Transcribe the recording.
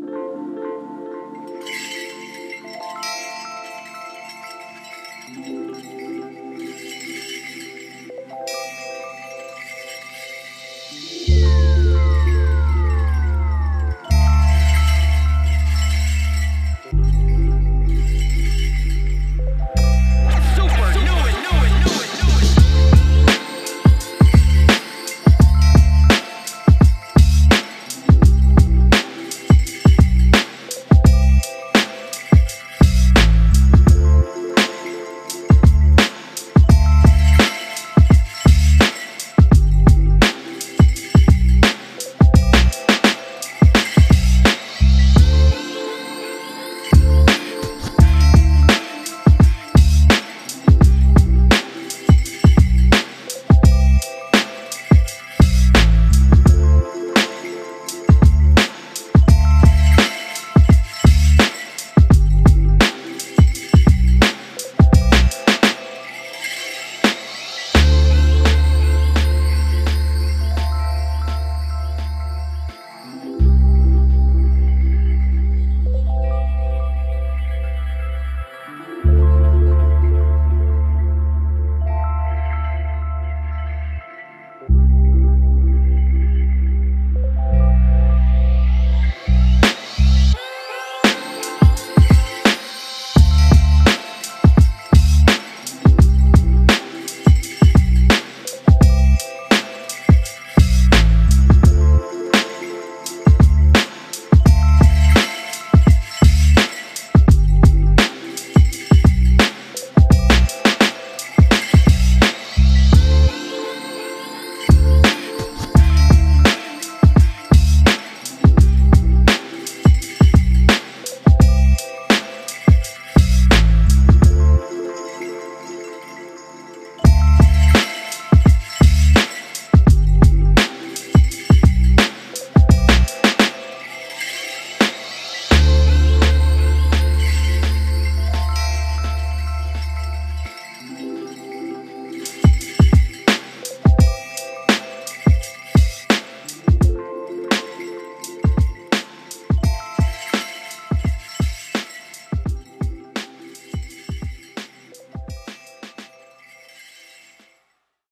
Música